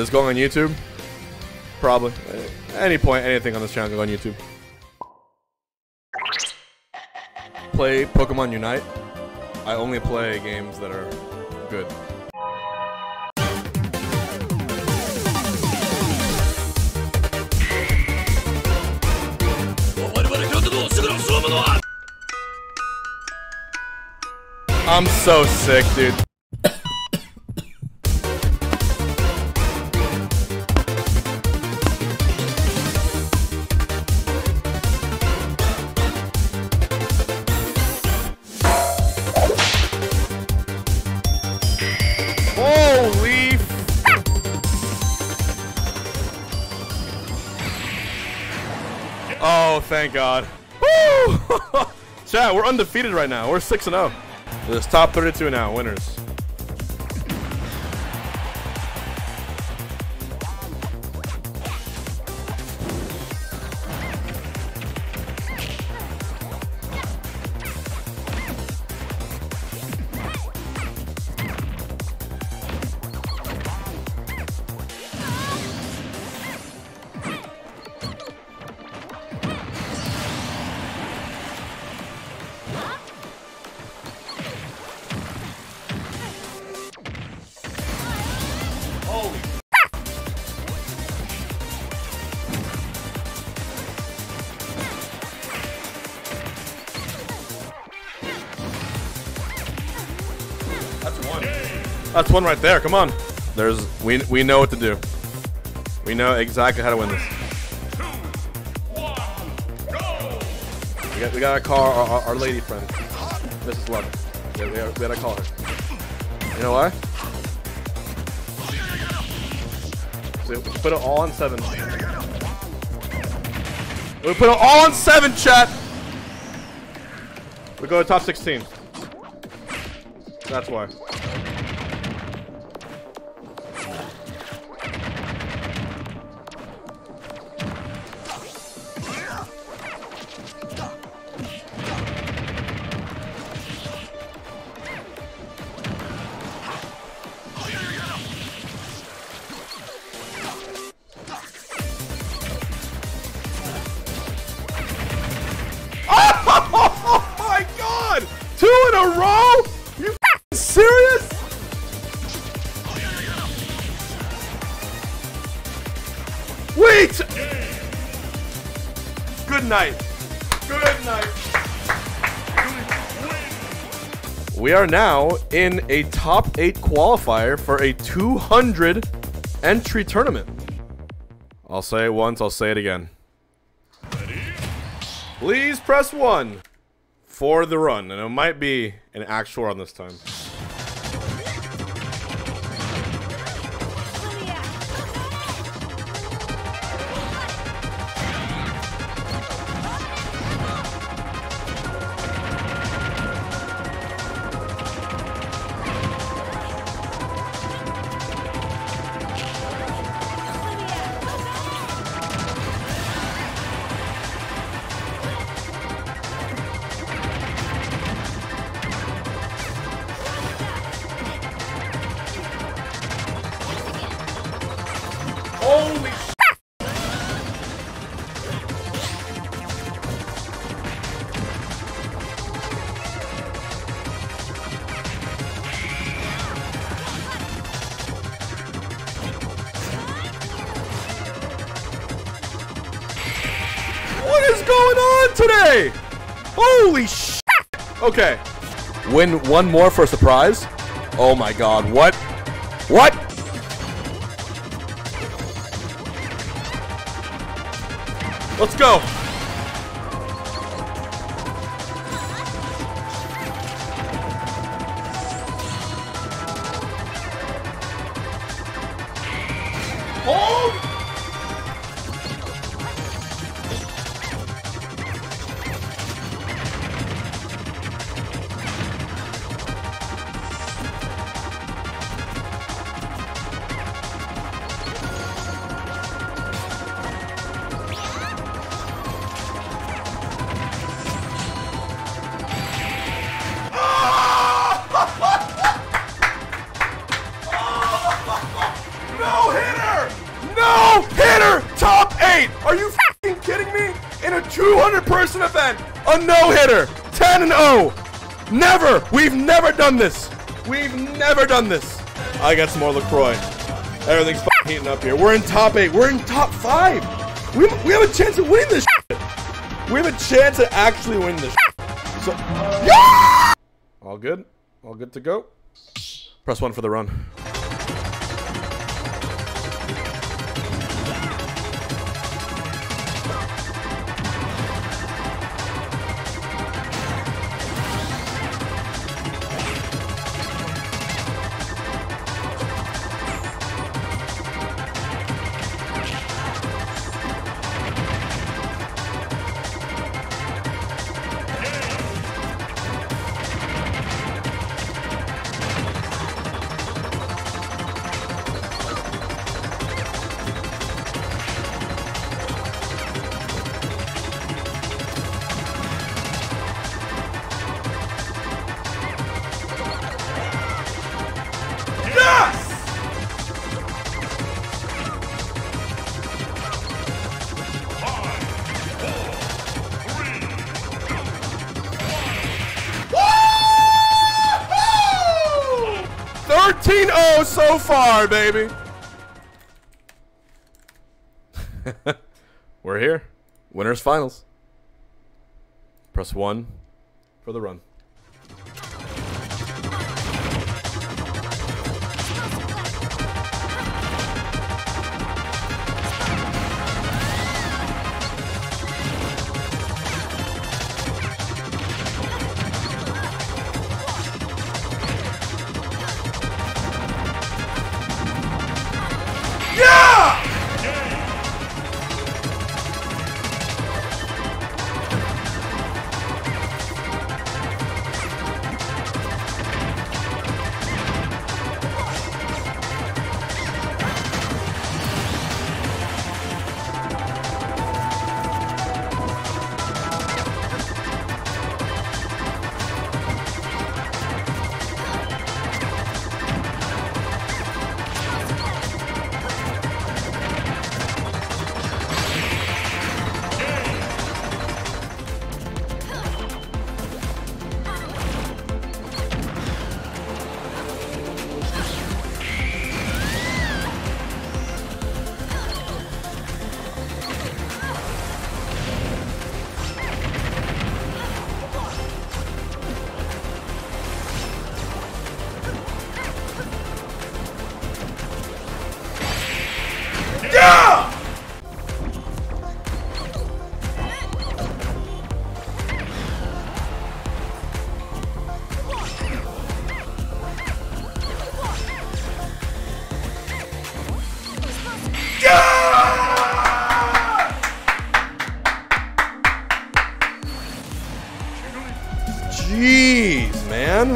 this going on YouTube? Probably. At any point, anything on this channel can go on YouTube. Play Pokemon Unite. I only play games that are good. I'm so sick, dude. Thank God. Woo! Chat, we're undefeated right now. We're 6 0. This top 32 now, winners. That's one right there. Come on. There's we we know what to do. We know exactly how to win this. We got we gotta call our, our, our lady friend, Mrs. Love. Yeah, we gotta, we gotta call her. You know why? So we put it all on seven. We put it all on seven, chat. We go to top 16. That's why. We are now in a top 8 qualifier for a 200 entry tournament. I'll say it once, I'll say it again. Please press 1 for the run, and it might be an actual run this time. Today? Holy sh! Okay. Win one more for a surprise? Oh my god, what? What? Let's go. 200 event, a no hitter, 10 and 0. Never. We've never done this. We've never done this. I got some more Lacroix. Everything's heating up here. We're in top eight. We're in top five. We, we have a chance of winning this. We have a chance to actually win this. So, yeah! All good. All good to go. Press one for the run. Thirteen zero oh so far, baby. We're here. Winners finals. Press one for the run.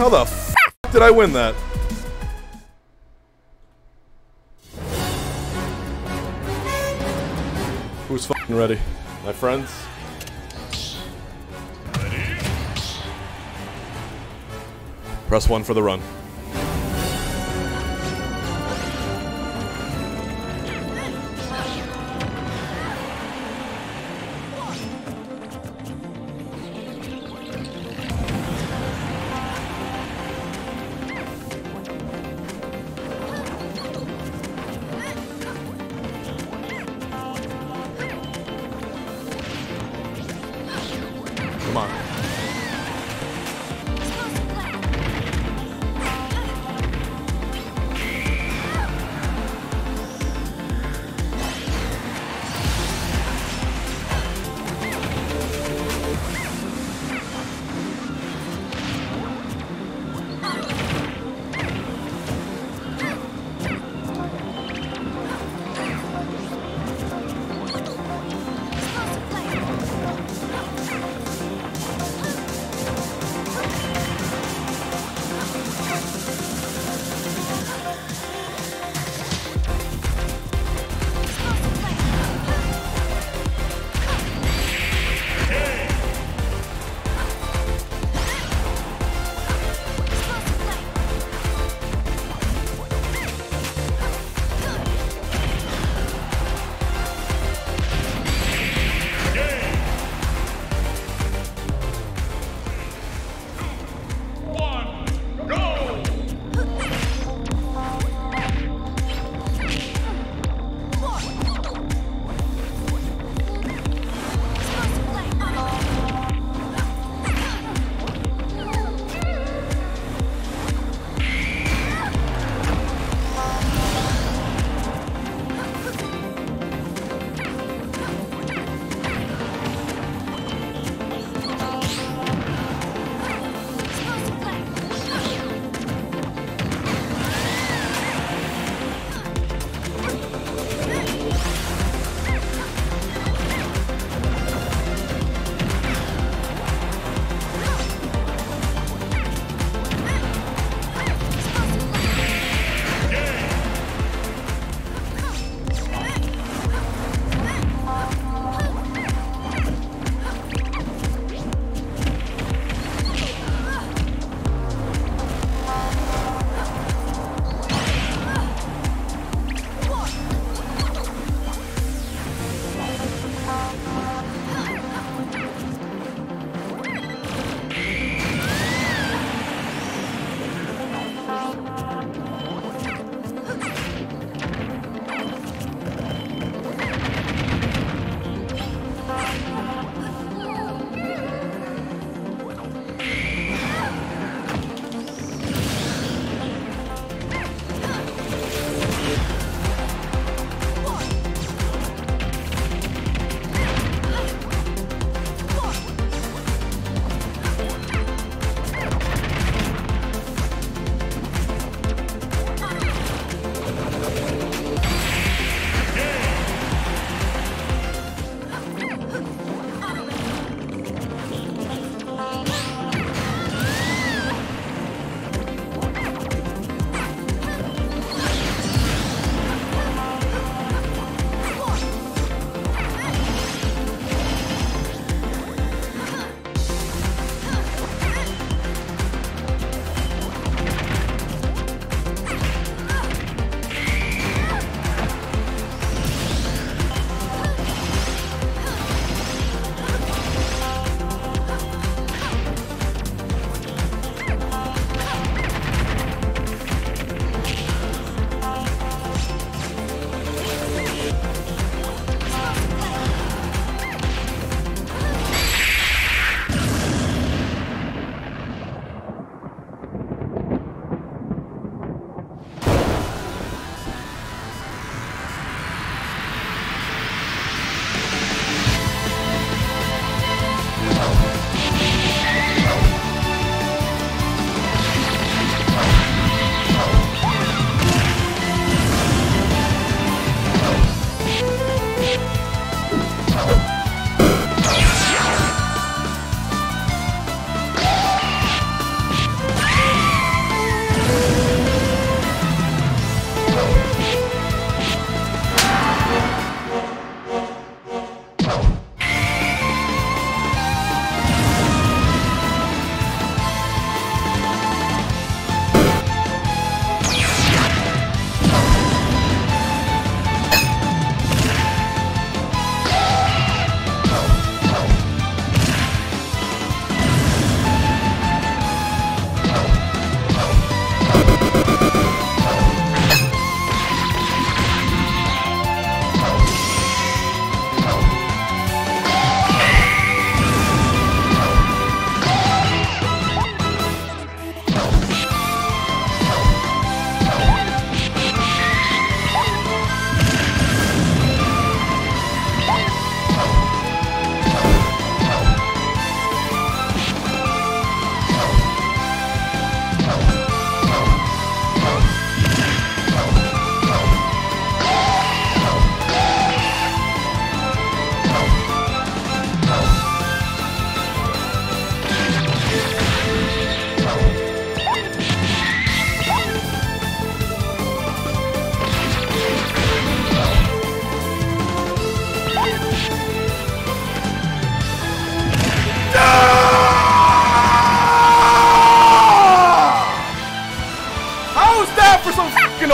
How the f did I win that? Who's fucking ready? My friends? Press one for the run. Come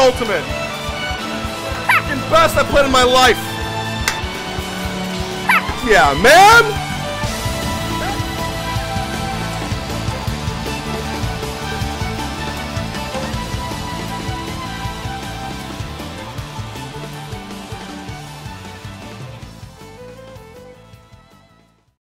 ultimate. Fucking best I played in my life. Yeah, man.